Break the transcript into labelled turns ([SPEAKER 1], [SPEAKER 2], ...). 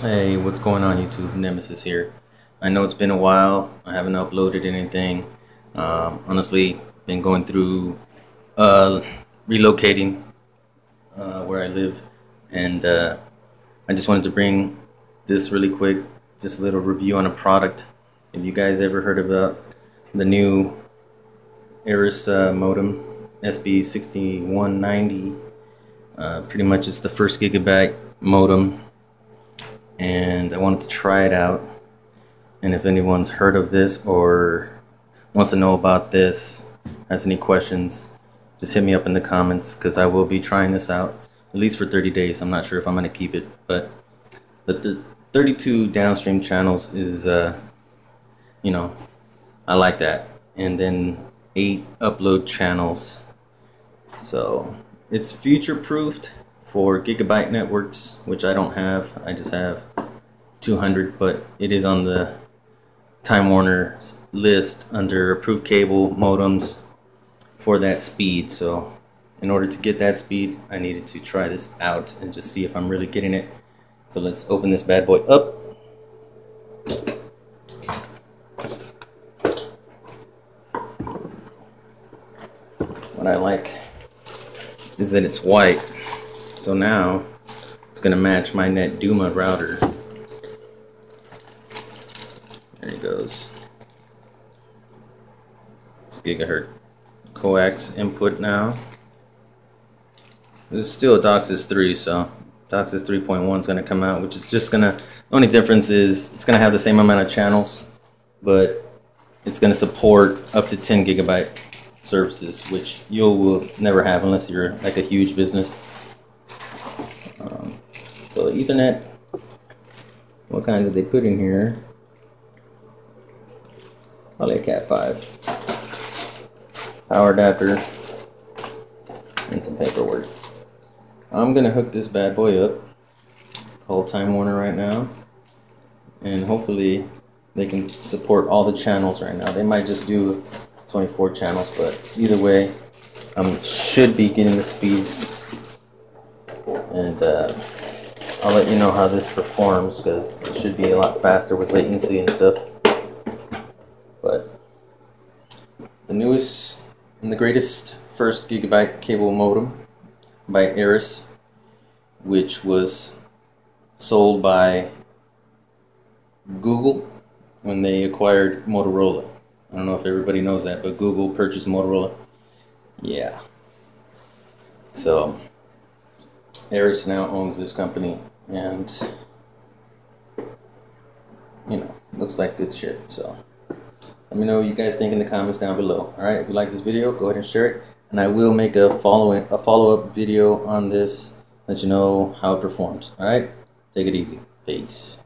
[SPEAKER 1] Hey, what's going on YouTube? Nemesis here. I know it's been a while. I haven't uploaded anything. Um, honestly, been going through uh, relocating uh, where I live, and uh, I just wanted to bring this really quick, just a little review on a product. Have you guys ever heard about the new Arris uh, modem SB6190? Uh, pretty much it's the first gigabyte modem and I wanted to try it out. And if anyone's heard of this or wants to know about this, has any questions, just hit me up in the comments because I will be trying this out at least for 30 days. I'm not sure if I'm going to keep it, but the, the 32 downstream channels is, uh, you know, I like that. And then eight upload channels. So it's future proofed for gigabyte networks, which I don't have. I just have 200, but it is on the Time Warner list under approved cable modems for that speed. So in order to get that speed, I needed to try this out and just see if I'm really getting it. So let's open this bad boy up. What I like is that it's white. So now it's gonna match my NetDuma router. There it goes. It's gigahertz coax input now. This is still a DOCSIS 3, so DOCSIS 3.1 is going to come out, which is just going to, the only difference is it's going to have the same amount of channels, but it's going to support up to 10 gigabyte services, which you will never have unless you're like a huge business. So Ethernet, what kind did they put in here? Probably a Cat 5. Power adapter and some paperwork. I'm gonna hook this bad boy up, call Time Warner right now, and hopefully they can support all the channels right now. They might just do 24 channels, but either way, I um, should be getting the speeds, and uh, I'll let you know how this performs because it should be a lot faster with latency and stuff. But the newest and the greatest first gigabyte cable modem by Arris, which was sold by Google when they acquired Motorola. I don't know if everybody knows that, but Google purchased Motorola. Yeah. So, Arris now owns this company, and, you know, looks like good shit, so. Let me know what you guys think in the comments down below. Alright, if you like this video, go ahead and share it and I will make a following a follow-up video on this let you know how it performs all right take it easy peace